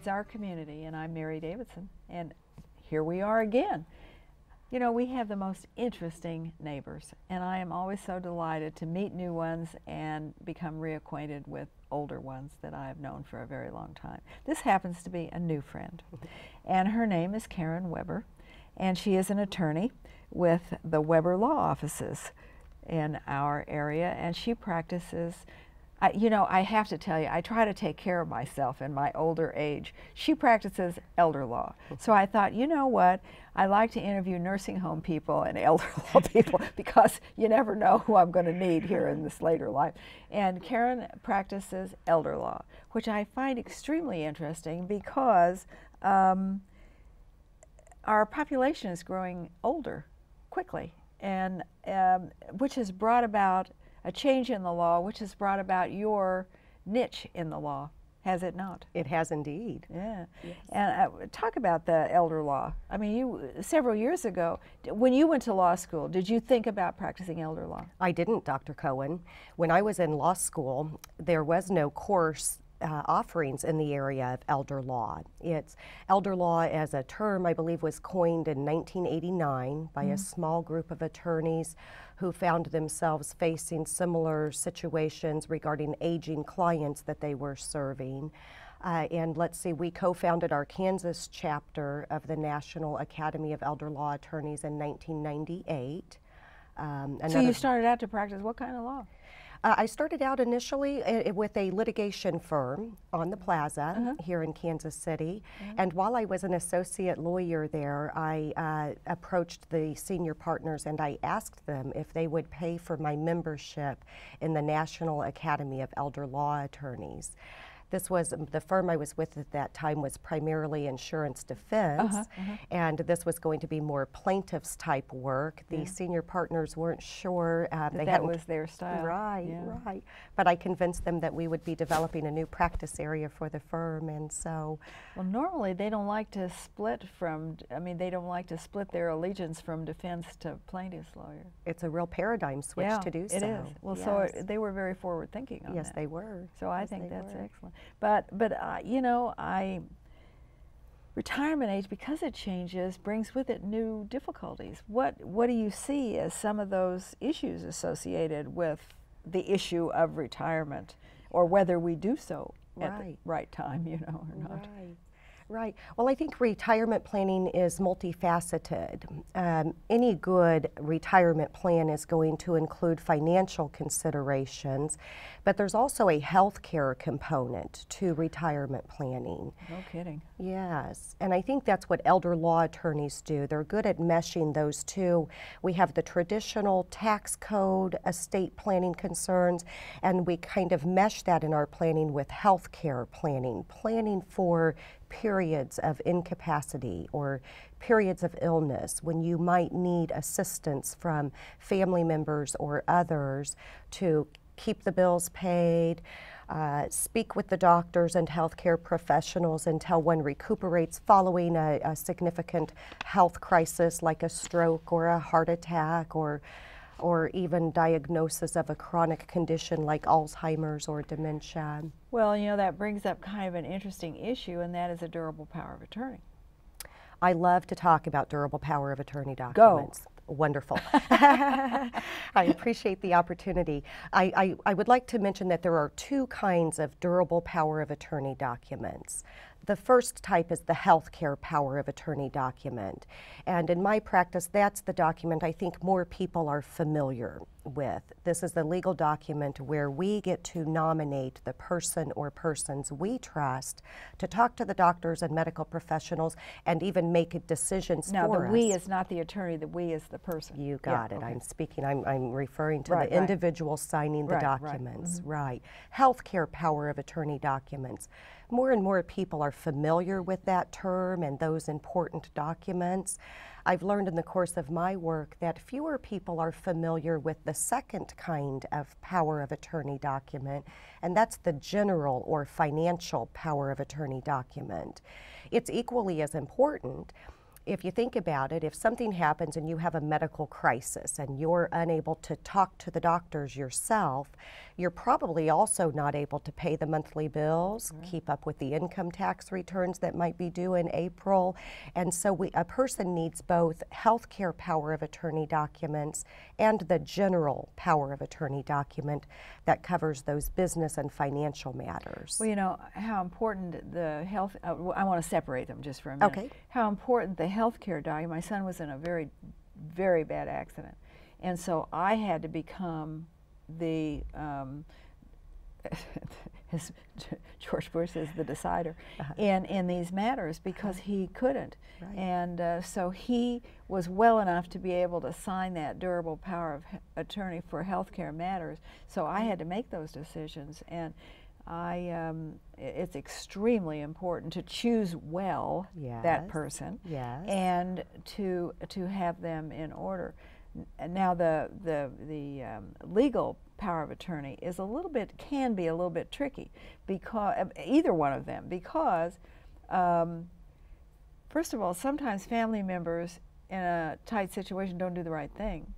It's our community, and I'm Mary Davidson, and here we are again. You know, we have the most interesting neighbors, and I am always so delighted to meet new ones and become reacquainted with older ones that I have known for a very long time. This happens to be a new friend, and her name is Karen Weber, and she is an attorney with the Weber Law Offices in our area, and she practices I, you know, I have to tell you, I try to take care of myself in my older age. She practices elder law. So I thought, you know what? I like to interview nursing home people and elder law people because you never know who I'm going to need here in this later life. And Karen practices elder law, which I find extremely interesting because um, our population is growing older quickly, and um, which has brought about a change in the law which has brought about your niche in the law, has it not? It has indeed. Yeah. Yes. And uh, talk about the elder law. I mean, you several years ago, when you went to law school, did you think about practicing elder law? I didn't, Dr. Cohen. When I was in law school, there was no course uh, offerings in the area of elder law. It's elder law as a term, I believe, was coined in 1989 by mm-hmm. a small group of attorneys who found themselves facing similar situations regarding aging clients that they were serving. Uh, and let's see, we co founded our Kansas chapter of the National Academy of Elder Law Attorneys in 1998. Um, so you started out to practice what kind of law? Uh, I started out initially uh, with a litigation firm on the plaza uh-huh. here in Kansas City. Uh-huh. And while I was an associate lawyer there, I uh, approached the senior partners and I asked them if they would pay for my membership in the National Academy of Elder Law Attorneys. This was um, the firm I was with at that time was primarily insurance defense, uh-huh, uh-huh. and this was going to be more plaintiffs type work. The yeah. senior partners weren't sure uh, they that was their style. Right, yeah. right. But I convinced them that we would be developing a new practice area for the firm, and so. Well, normally they don't like to split from. I mean, they don't like to split their allegiance from defense to plaintiffs lawyer. It's a real paradigm switch yeah, to do so. It is. Well, yes. so it, they were very forward thinking on yes, that. they were. So I yes, think that's were. excellent. But but uh, you know, I retirement age because it changes brings with it new difficulties. What what do you see as some of those issues associated with the issue of retirement, or whether we do so right. at the right time, you know, or not? Right. Right. Well, I think retirement planning is multifaceted. Um, any good retirement plan is going to include financial considerations, but there's also a health care component to retirement planning. No kidding. Yes. And I think that's what elder law attorneys do. They're good at meshing those two. We have the traditional tax code, estate planning concerns, and we kind of mesh that in our planning with health care planning, planning for periods of incapacity or periods of illness when you might need assistance from family members or others to keep the bills paid, uh, speak with the doctors and healthcare professionals until one recuperates following a, a significant health crisis like a stroke or a heart attack or or even diagnosis of a chronic condition like Alzheimer's or dementia. Well, you know, that brings up kind of an interesting issue, and that is a durable power of attorney. I love to talk about durable power of attorney documents. Go. Wonderful. I appreciate the opportunity. I, I, I would like to mention that there are two kinds of durable power of attorney documents. The first type is the healthcare power of attorney document. And in my practice, that's the document I think more people are familiar with. This is the legal document where we get to nominate the person or persons we trust to talk to the doctors and medical professionals and even make decisions no, for us. No, the we is not the attorney, the we is the person. You got yeah, it. Okay. I'm speaking, I'm, I'm referring to right, the individual right. signing the right, documents. Right. Mm-hmm. right. Healthcare power of attorney documents more and more people are familiar with that term and those important documents. I've learned in the course of my work that fewer people are familiar with the second kind of power of attorney document, and that's the general or financial power of attorney document. It's equally as important if you think about it, if something happens and you have a medical crisis and you're unable to talk to the doctors yourself, you're probably also not able to pay the monthly bills, keep up with the income tax returns that might be due in April. And so we, a person needs both healthcare power of attorney documents and the general power of attorney document that covers those business and financial matters. Well, you know how important the health. Uh, I want to separate them just for a minute. Okay. How important the health care document. My son was in a very, very bad accident, and so I had to become the. Um, his, George Bush is the decider in, in these matters because he couldn't. Right. And uh, so he was well enough to be able to sign that durable power of attorney for healthcare matters. So I had to make those decisions. And I, um, it's extremely important to choose well that person Yes. and to, to have them in order. Now, the, the, the um, legal power of attorney is a little bit, can be a little bit tricky because, either one of them, because um, First of all, sometimes family members in a tight situation don't do the right thing.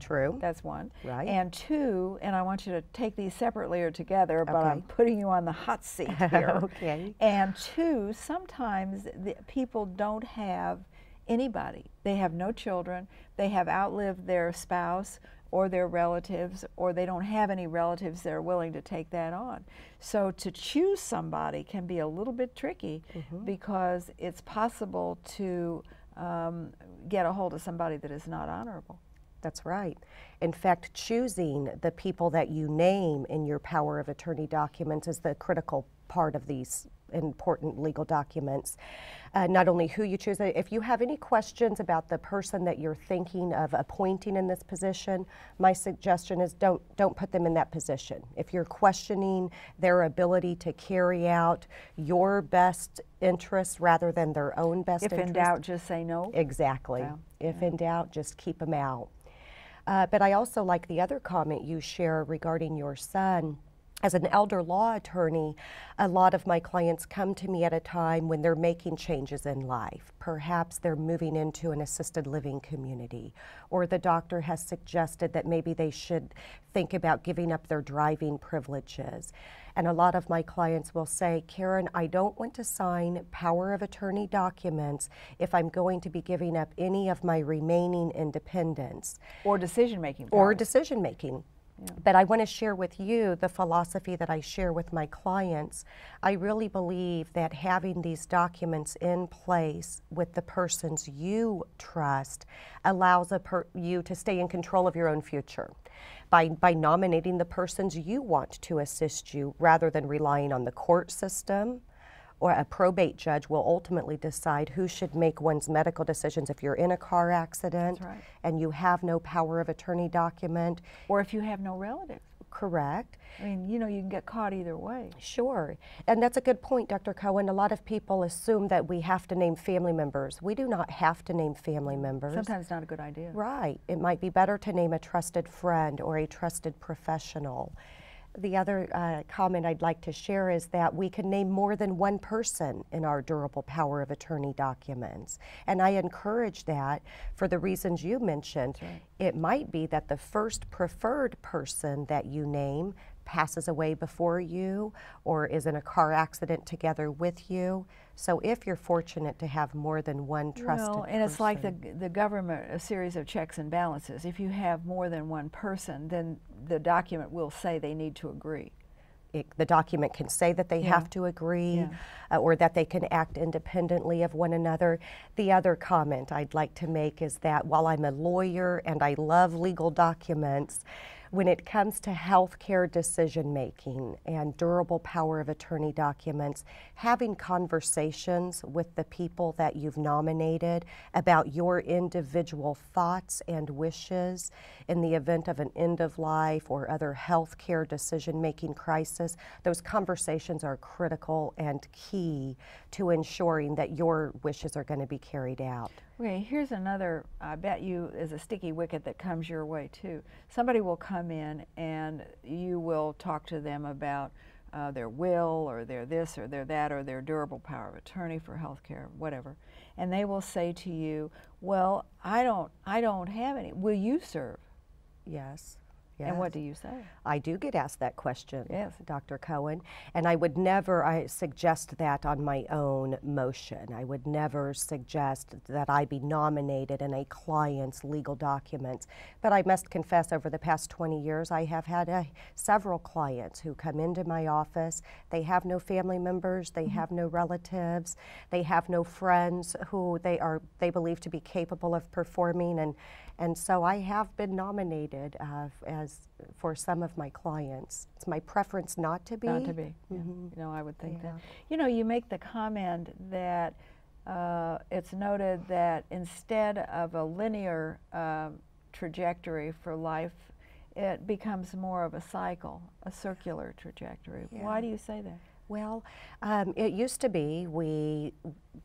True. That's one. Right. And two, and I want you to take these separately or together, but I'm putting you on the hot seat here. Okay. And two, sometimes the people don't have anybody. They have no children. They have outlived their spouse or their relatives, or they don't have any relatives that are willing to take that on. So to choose somebody can be a little bit tricky Mm-hmm. because it's possible to um, get a hold of somebody that is not honorable. That's right. In fact, choosing the people that you name in your power of attorney documents is the critical part of these important legal documents. Uh, not only who you choose, if you have any questions about the person that you're thinking of appointing in this position, my suggestion is don't don't put them in that position. If you're questioning their ability to carry out your best interests rather than their own best interests. If in doubt, just say no. Exactly. Yeah, If in doubt, just keep them out. Uh, but I also like the other comment you share regarding your son. As an elder law attorney, a lot of my clients come to me at a time when they're making changes in life. Perhaps they're moving into an assisted living community, or the doctor has suggested that maybe they should think about giving up their driving privileges. And a lot of my clients will say, Karen, I don't want to sign power of attorney documents if I'm going to be giving up any of my remaining independence Or decision making. or decision making. But I want to share with you the philosophy that I share with my clients. I really believe that having these documents in place with the persons you trust allows you to stay in control of your own future. By, by nominating the persons you want to assist you rather than relying on the court system or a probate judge will ultimately decide who should make one's medical decisions if you're in a car accident right. and you have no power of attorney document. Or if you have no relatives. Correct. I mean, you know, you can get caught either way. Sure. And that's a good point, Dr. Cohen. A lot of people assume that we have to name family members. We do not have to name family members. Sometimes not a good idea. Right. It might be better to name a trusted friend or a trusted professional. The other uh, comment I'd like to share is that we can name more than one person in our durable power of attorney documents. And I encourage that for the reasons you mentioned. It might be that the first preferred person that you name passes away before you or is in a car accident together with you. So if you're fortunate to have more than one trusted Well, and it's like the, the government, a series of checks and balances. If you have more than one person, then the document will say they need to agree. it, the document can say that they Yeah. have to agree Yeah. uh, or that they can act independently of one another. The other comment I'd like to make is that while I'm a lawyer and I love legal documents, when it comes to healthcare decision making and durable power of attorney documents, having conversations with the people that you've nominated about your individual thoughts and wishes in the event of an end of life or other healthcare decision making crisis, those conversations are critical and key to ensuring that your wishes are going to be carried out. Okay, here's another, I bet you, is a sticky wicket that comes your way too. Somebody will come in and you will talk to them about uh, their will or their this or their that or their durable power of attorney for health care, whatever. And they will say to you, Well, I don't I don't have any. Will you serve? Yes. And what do you say? I do get asked that question, Yes. Dr. Cohen, and I would never I suggest that on my own motion. I would never suggest that I be nominated in a client's legal documents. But I must confess, over the past 20 years, I have had uh, several clients who come into my office. They have no family members, they have no relatives, they have no friends who they are they believe to be capable of performing and and so I have been nominated uh, as for some of my clients. It's my preference not to be. Not to be. Yeah. You know, I would think Yeah. that. You know, you make the comment that uh, it's noted that instead of a linear um, trajectory for life, it becomes more of a cycle, a circular trajectory. Why do you say that? Well, um, it used to be we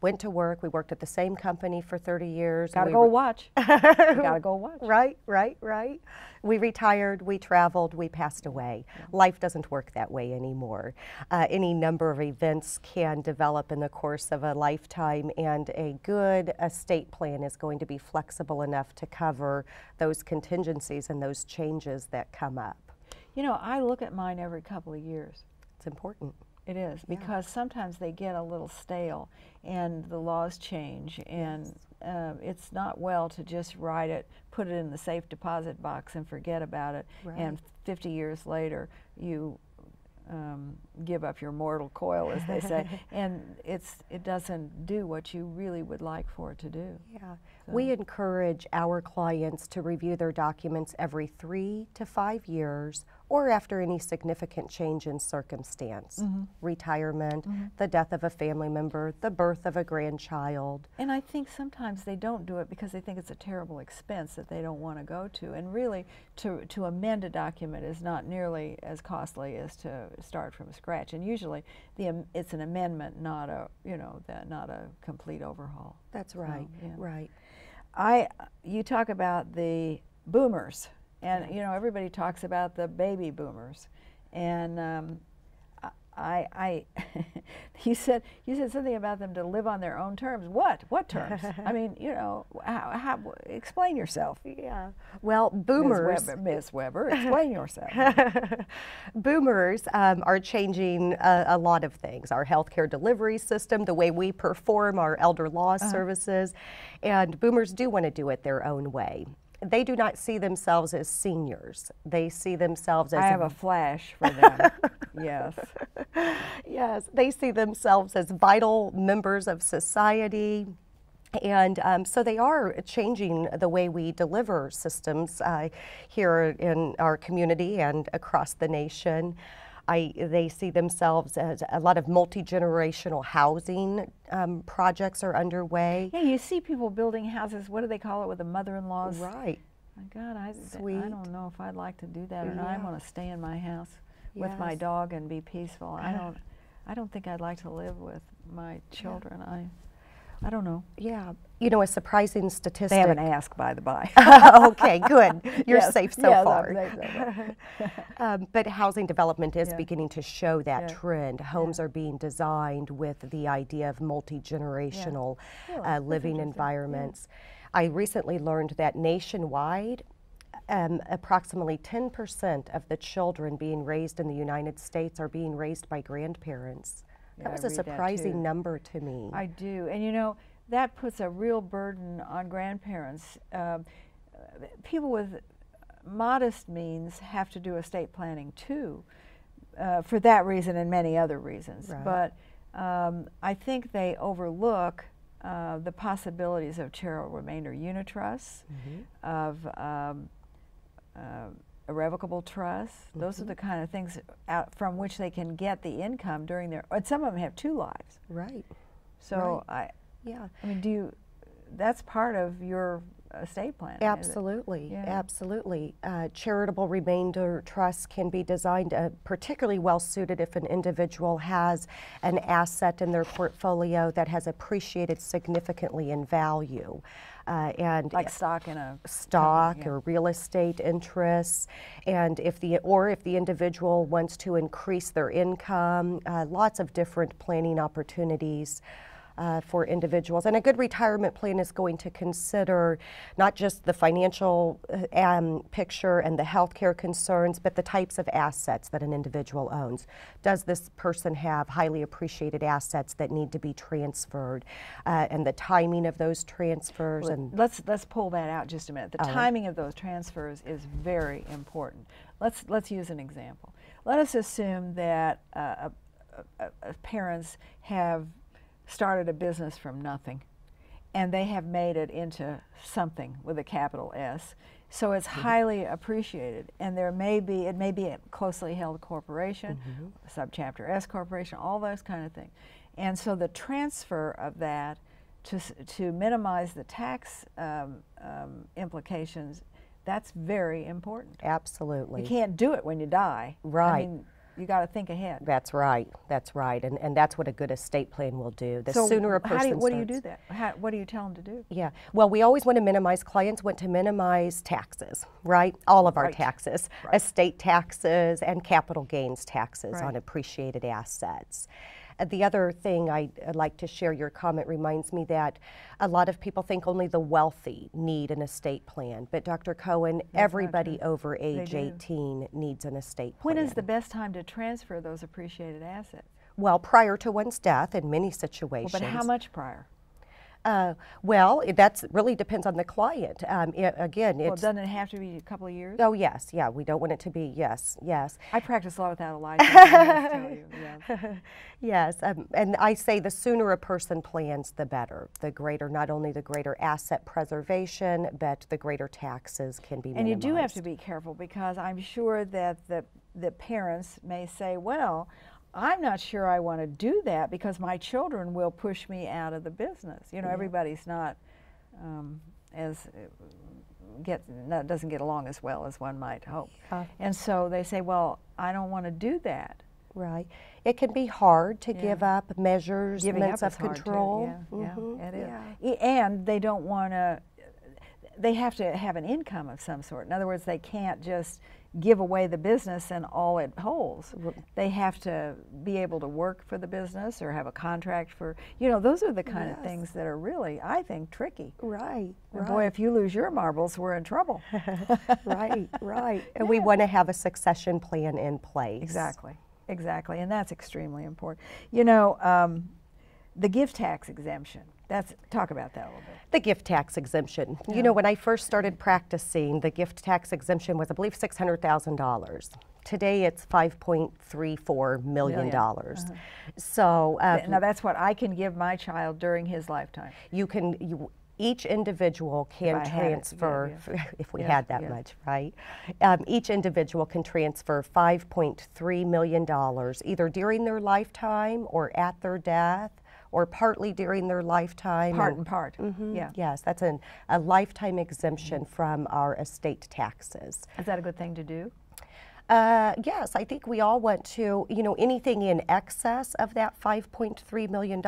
went to work. We worked at the same company for 30 years. Gotta we go watch. gotta go watch. Right, right, right. We retired, we traveled, we passed away. Life doesn't work that way anymore. Uh, any number of events can develop in the course of a lifetime, and a good estate plan is going to be flexible enough to cover those contingencies and those changes that come up. You know, I look at mine every couple of years. It's important. It is because sometimes they get a little stale and the laws change and uh, it's not well to just write it, put it in the safe deposit box and forget about it. And 50 years later, you um, give up your mortal coil, as they say, and it's it doesn't do what you really would like for it to do. Yeah. We encourage our clients to review their documents every three to five years or after any significant change in circumstance mm-hmm. retirement, mm-hmm. the death of a family member, the birth of a grandchild. And I think sometimes they don't do it because they think it's a terrible expense that they don't want to go to. And really, to, to amend a document is not nearly as costly as to start from scratch. And usually, the, am- it's an amendment, not a you know the, not a complete overhaul. That's right, yeah. right. I you talk about the boomers, and you know everybody talks about the baby boomers, and um, I, I you said you said something about them to live on their own terms. What? What terms? I mean, you know, how, how, explain yourself. Yeah. Well, Ms. boomers. Weber, Ms. Weber, explain yourself. Boomers um, are changing a, a lot of things our healthcare delivery system, the way we perform our elder law Uh-huh. services, and boomers do want to do it their own way. They do not see themselves as seniors. They see themselves as I have a flash for them. yes. yes, they see themselves as vital members of society. And um, so they are changing the way we deliver systems uh, here in our community and across the nation. I, they see themselves as a lot of multi generational housing um, projects are underway. Yeah, you see people building houses. What do they call it with the mother-in-laws? Right. My God, I, Sweet. I don't know if I'd like to do that or not. I want to stay in my house with my dog and be peaceful. I don't, I don't think I'd like to live with my children. I, I don't know. Yeah. You know, a surprising statistic. They haven't asked, by the by. okay, good. You're Yes, safe so yes, far. safe so far. Um, but housing development is Yeah. beginning to show that Yeah. trend. Homes are being designed with the idea of multi generational Really? uh, living. Yeah. environments. I recently learned that nationwide, um, approximately 10% of the children being raised in the United States are being raised by grandparents. Yeah, that I was a surprising number to me. I do, and you know that puts a real burden on grandparents. Um, uh, people with modest means have to do estate planning too, uh, for that reason and many other reasons. Right. But um, I think they overlook uh, the possibilities of charitable remainder unitrusts, of um, irrevocable trusts. Those are the kind of things out from which they can get the income during their. And some of them have two lives. right. So I, Yeah. I mean, do you? That's part of your estate it? Absolutely, Yeah. absolutely. Uh, charitable remainder trusts can be designed uh, particularly well suited if an individual has an asset in their portfolio that has appreciated significantly in value. Uh, and Like stock in a stock company, yeah. or real estate interests and if the or if the individual wants to increase their income uh, lots of different planning opportunities uh, for individuals and a good retirement plan is going to consider not just the financial uh, um, picture and the healthcare concerns but the types of assets that an individual owns does this person have highly appreciated assets that need to be transferred uh, and the timing of those transfers Well, and Let's, let's pull that out just a minute. The right. timing of those transfers is very important. Let's, let's use an example. Let us assume that uh, a, a, a parents have started a business from nothing and they have made it into something with a capital S. So it's highly appreciated, and there may be it may be a closely held corporation, a subchapter S corporation, all those kind of things. And so the transfer of that to to minimize the tax um, um, implications, that's very important. absolutely You can't do it when you die. I Right. mean, you got to think ahead. That's right. That's right. And, and that's what a good estate plan will do. The so sooner a person how do you, what do you do that? How, what do you tell them to do? Yeah. Well, we always want to minimize, clients want to minimize taxes, right? All of our Right. taxes, Right. estate taxes and capital gains taxes Right. on appreciated assets. Uh, The other thing I- I'd like to share, your comment reminds me that a lot of people think only the wealthy need an estate plan. But Dr. Cohen, not everybody over age 18 needs an estate plan. When is the best time to transfer those appreciated assets? Well, prior to one's death in many Well, situations. but how much prior? Uh, well, that really depends on the client. Um, i again, Well, doesn't it have to be a couple of years? oh yes, yeah. We don't want it to be yes, yes, I practice law without a license. I tell you. Yeah. yes. Um, and I say the sooner a person plans, the better. The greater, not only the greater asset preservation, but the greater taxes can be And you do have to be careful because I'm sure that the, the parents may say, well, I'm not sure I want to do that because my children will push me out of the business. You know, everybody's not um, as uh, get not, doesn't get along as well as one might hope. Uh. and so they say, well, I don't want to do that. Right. It can be hard to Yeah. give up measures Giving up of is hard too. control. Yeah, Mhm, yeah, it is. yeah. And they don't want to. They have to have an income of some sort. In other words, they can't just give away the business and all it holds. They have to be able to work for the business or have a contract for. You know, those are the kind of things that are really, I think, tricky. Right. And boy, if you lose your marbles, we're in trouble. right, right. And we want to have a succession plan in place. Exactly, exactly, and that's extremely important. You know, um, the gift tax exemption. That's talk about that a little bit. The gift tax exemption. You know, when I first started practicing, the gift tax exemption was, I believe, $600,000. Today it's $5.34 million. Million. dollars. So uh, Th- now that's what I can give my child during his lifetime. you can, you, each individual can it, yeah, transfer, if we Yes, had that much, right? Um, each individual can transfer $5.3 million either during their lifetime or at their death or partly during their lifetime. Part and- and part. Mhm, Yeah. Yes, that's an, a lifetime exemption from our estate taxes. Is that a good thing to do? Uh, yes, I think we all want to, you know, anything in excess of that $5.3 million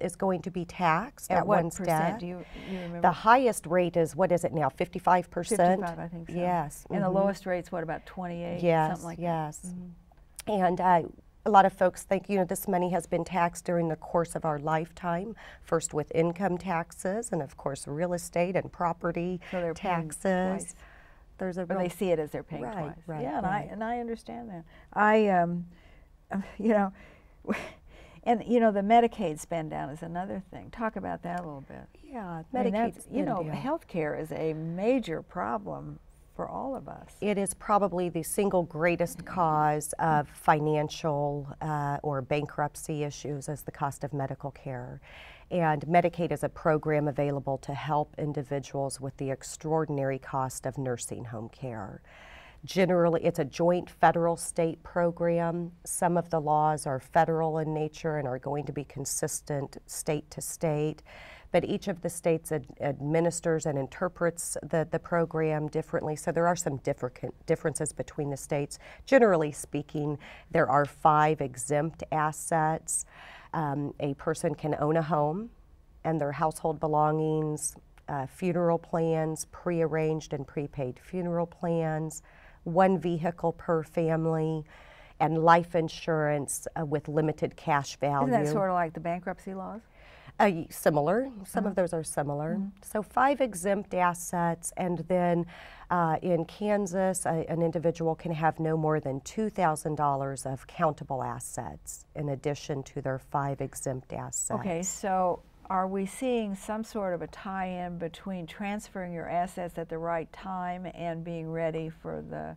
is going to be taxed at, At one's percent do you, you remember? the highest rate is, what is it now, 55%? 55, I think so. Yes. And the mhm. lowest rate's what, about 28? Yes, Something like yes. that. Mm-hmm. And uh, a lot of folks think, you know, this money has been taxed during the course of our lifetime, first with income taxes and, of course, real estate and property So taxes. There's a Or they see it as they're paying Right, twice. right, yeah, and right. I and I understand that. I, um, you know, and you know the Medicaid spend down is another thing. Talk about that a little bit. yeah, I mean, you know, health care is a major problem for all of us. It is probably the single greatest cause of financial uh, or bankruptcy issues as the cost of medical care. And Medicaid is a program available to help individuals with the extraordinary cost of nursing home care. Generally, it's a joint federal state program. Some of the laws are federal in nature and are going to be consistent state to state. But each of the states ad- administers and interprets the, the program differently. So there are some different differences between the states. Generally speaking, there are five exempt assets. Um, a person can own a home and their household belongings, uh, funeral plans, prearranged and prepaid funeral plans, one vehicle per family, and life insurance uh, with limited cash value. Isn't that sort of like the bankruptcy laws? Uh, similar. Some Uh-huh. of those are similar. Mm-hmm. So five exempt assets, and then uh, in Kansas, a, an individual can have no more than two thousand dollars of countable assets in addition to their five exempt assets. Okay, so are we seeing some sort of a tie-in between transferring your assets at the right time and being ready for the,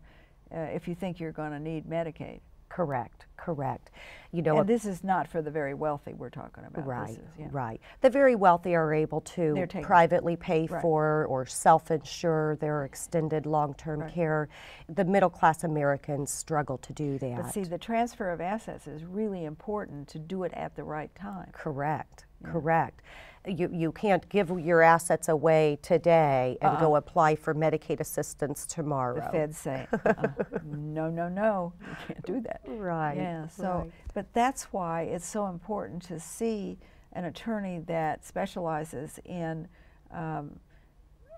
uh, if you think you're going to need Medicaid? Correct. Correct. You know, And this is not for the very wealthy we're talking about. This Right, is- yeah. right. The very wealthy are able to privately pay Right. for or self-insure their extended long-term Right. care. The middle-class Americans struggle to do that. But see, the transfer of assets is really important to do it at the right time. Correct, correct. You, you can't give your assets away today and go apply for Medicaid assistance tomorrow. Uh-uh. The feds say, uh-uh, no, no, no, you can't do that. Right, Yeah, so, right. but that's why it's so important to see an attorney that specializes in, um,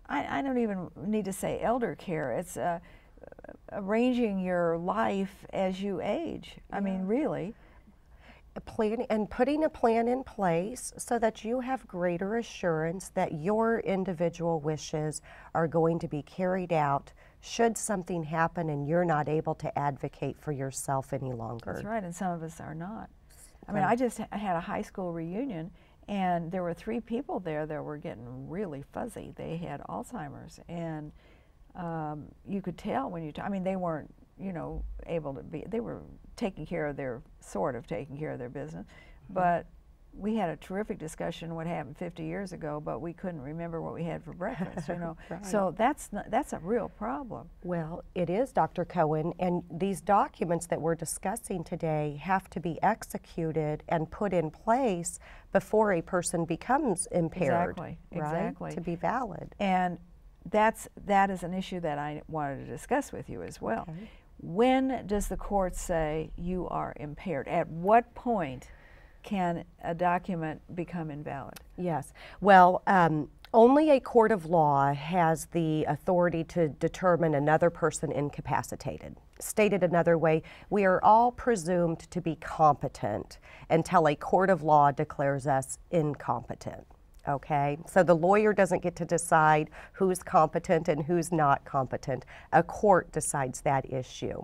I, I don't even need to say elder care, it's uh, arranging your life as you age. I mean, really. A plan and putting a plan in place so that you have greater assurance that your individual wishes are going to be carried out should something happen and you're not able to advocate for yourself any longer. That's right, and some of us are not. I mean, I just ha- had a high school reunion, and there were three people there that were getting really fuzzy. They had Alzheimer's, and um, you could tell when you. T- I mean, they weren't, you know, able to be. They were taking care of their sort of taking care of their business, but we had a terrific discussion what happened 50 years ago, but we couldn't remember what we had for breakfast. You know, so that's not, that's a real problem. Well, it is, Dr. Cohen, and these documents that we're discussing today have to be executed and put in place before a person becomes impaired, Exactly, right? exactly. To be valid. And that's that is an issue that I wanted to discuss with you as well. When does the court say you are impaired? At what point can a document become invalid? Yes. Well, um, only a court of law has the authority to determine another person incapacitated. Stated another way, we are all presumed to be competent until a court of law declares us incompetent. Okay? So the lawyer doesn't get to decide who's competent and who's not competent. A court decides that issue.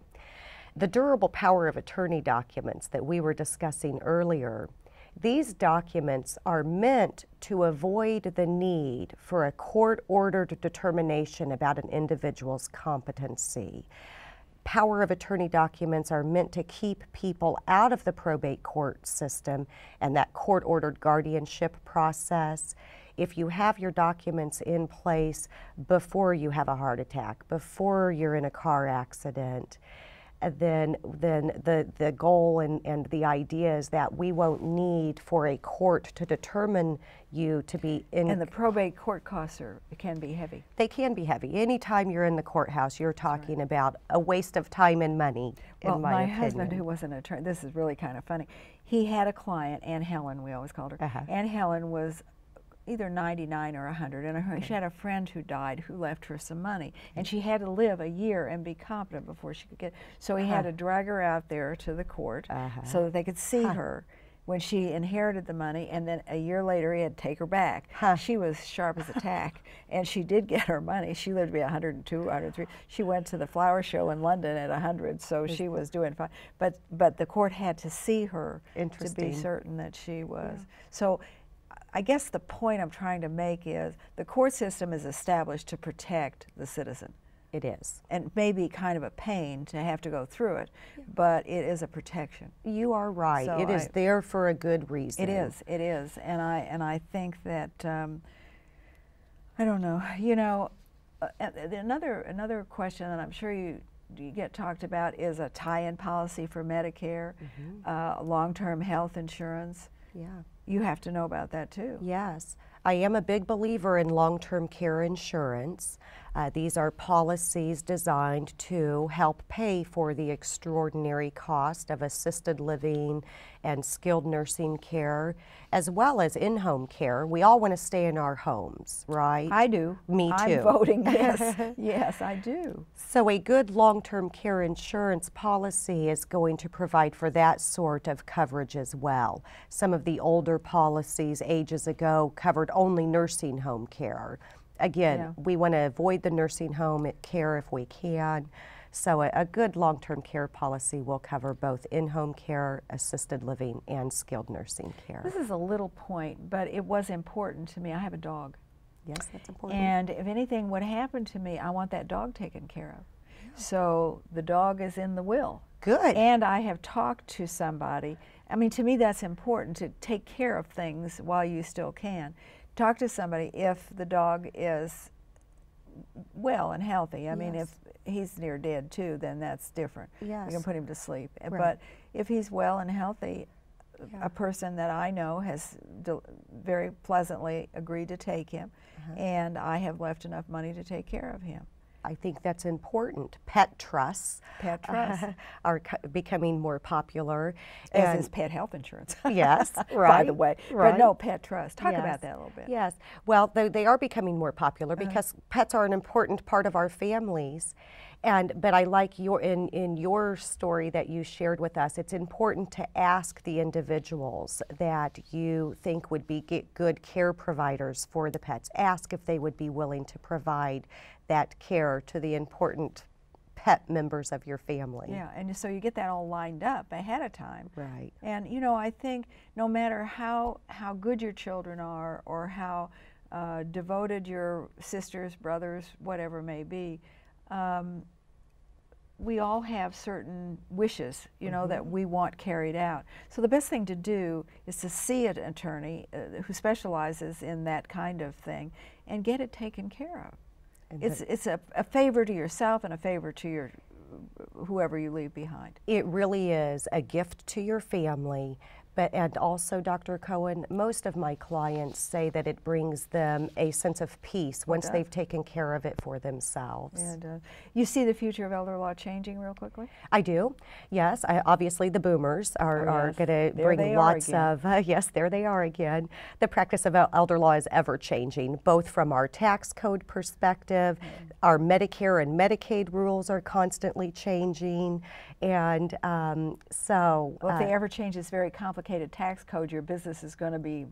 The durable power of attorney documents that we were discussing earlier, these documents are meant to avoid the need for a court ordered determination about an individual's competency. Power of attorney documents are meant to keep people out of the probate court system and that court ordered guardianship process. If you have your documents in place before you have a heart attack, before you're in a car accident, then then the, the goal and, and the idea is that we won't need for a court to determine you to be in And the probate court costs are can be heavy. they can be heavy. Anytime you're in the courthouse, you're talking about a waste of time and money, Well, in my, husband, opinion. who was an attorney, this is really kind of funny. He had a client, Ann Helen, we always called her. Uh-huh. Ann Helen was either 99 or 100, and her, she had a friend who died who left her some money, and she had to live a year and be competent before she could get. So he had to drag her out there to the court Uh-huh. so that they could see her. When she inherited the money, and then a year later he had to take her back. Huh. She was sharp as a tack, and she did get her money. She lived to be 102, 103. She went to the flower show in London at 100, so she was doing fine. But but the court had to see her to be certain that she was. So I guess the point I'm trying to make is the court system is established to protect the citizen. It is. And it may be kind of a pain to have to go through it, but it is a protection. You are right. So it is I- there for a good reason. It is. It is, and I and I think that um, I don't know. You know, uh, another another question that I'm sure you you get talked about is a tie-in policy for Medicare, uh, long-term health insurance. Yeah. You have to know about that too. Yes, I am a big believer in long term care insurance. Uh, these are policies designed to help pay for the extraordinary cost of assisted living and skilled nursing care, as well as in home care. We all want to stay in our homes, right? I do. Me too. I'm voting yes. yes, I do. So, a good long term care insurance policy is going to provide for that sort of coverage as well. Some of the older policies ages ago covered only nursing home care. Again, Yeah. we want to avoid the nursing home care if we can. So, a, a good long term care policy will cover both in home care, assisted living, and skilled nursing care. This is a little point, but it was important to me. I have a dog. Yes, that's important. And if anything would happen to me, I want that dog taken care of. So the dog is in the will. Good. And I have talked to somebody. I mean, to me, that's important to take care of things while you still can. Talk to somebody if the dog is well and healthy. I mean, if he's near dead too, then that's different. Yes. You can put him to sleep. Uh, Right. But if he's well and healthy, Yeah. a person that I know has very pleasantly agreed to take him, Uh-huh. and I have left enough money to take care of him. I think that's important. Pet trusts Pet trust. are co- becoming more popular. As and- is pet health insurance. Yes, By the way. right. But no, pet trust. Talk Yes. about that a little bit. Yes. Well, they, they are becoming more popular Uh-huh. because pets are an important part of our families. And but I like your in, in your story that you shared with us. It's important to ask the individuals that you think would be good care providers for the pets. Ask if they would be willing to provide that care to the important pet members of your family. Yeah, and so you get that all lined up ahead of time. Right. And you know, I think no matter how how good your children are, or how uh, devoted your sisters, brothers, whatever may be, um, we all have certain wishes, you know, that we want carried out. So the best thing to do is to see an attorney uh, who specializes in that kind of thing and get it taken care of. And It's it's a, a favor to yourself and a favor to your whoever you leave behind. It really is a gift to your family. But, and also, Dr. Cohen, most of my clients say that it brings them a sense of peace once they've taken care of it for themselves. And uh, you see the future of elder law changing real quickly. I do, yes. I, obviously, the boomers are, Oh, are going to bring lots of, uh, yes, there they are again. The practice of elder law is ever changing, both from our tax code perspective, Mm-hmm. our Medicare and Medicaid rules are constantly changing. And um, so, Well, if uh, they ever change this very complicated tax code, your business is going to be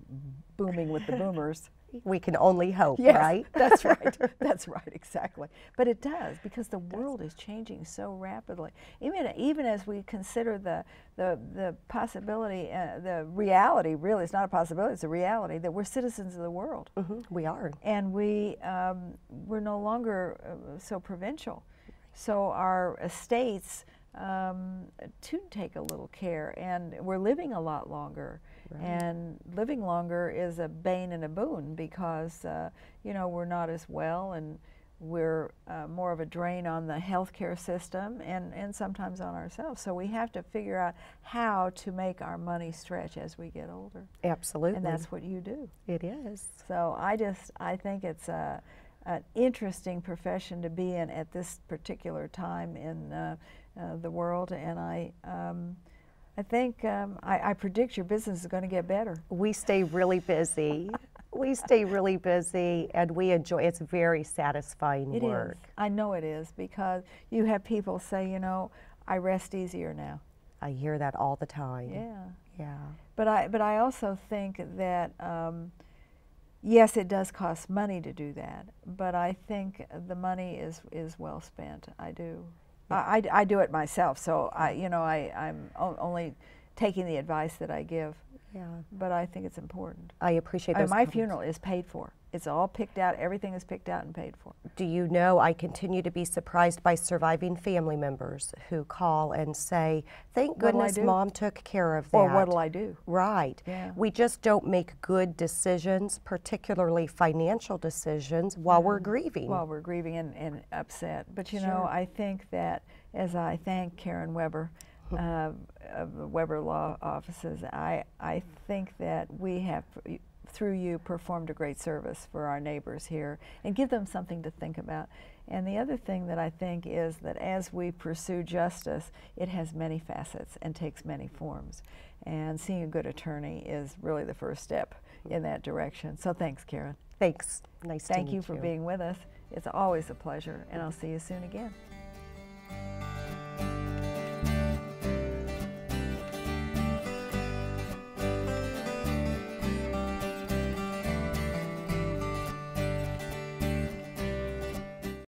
booming with the boomers. we can only hope, Yes, right? that's right. That's right, exactly. But it does because the world is changing so rapidly. Even even as we consider the the the possibility, uh, the reality. Really, it's not a possibility; it's a reality that we're citizens of the world, Mhm, we are. and we um, we're no longer uh, so provincial. So our estates um, to take a little care, and we're living a lot longer. And living longer is a bane and a boon because uh, you know we're not as well, and we're uh, more of a drain on the healthcare system, and and sometimes on ourselves. So we have to figure out how to make our money stretch as we get older, Absolutely. and that's what you do. it is. So I just I think it's a an interesting profession to be in at this particular time in uh, the world, and I um, I think um, I, I predict your business is going to get better. We stay really busy. we stay really busy and we enjoy it's very satisfying It is. work. I know it is because you have people say, you know, I rest easier now. I hear that all the time. Yeah. Yeah. But I but I also think that um, yes, it does cost money to do that, but I think the money is is well spent. I do. I, I, do it myself, so I you know I I'm o- only taking the advice that I give, Yeah. but I think it's important. I appreciate those my comments. funeral is paid for. It's all picked out. Everything is picked out and paid for. Do you know I continue to be surprised by surviving family members who call and say, "Thank What'll goodness mom took care of that." Or what'll I do? Right. Yeah. We just don't make good decisions, particularly financial decisions, while we're grieving. while we're grieving and, and upset. But you know, I think that as I thank Karen Weber uh, of the Weber Law Offices, I, I think that we have, through you, performed a great service for our neighbors here and give them something to think about. And the other thing that I think is that as we pursue justice, it has many facets and takes many forms. And seeing a good attorney is really the first step in that direction. So thanks, Karen. Thanks. Nice to Thank meet you for being with us. It's always a pleasure, and I'll see you soon again.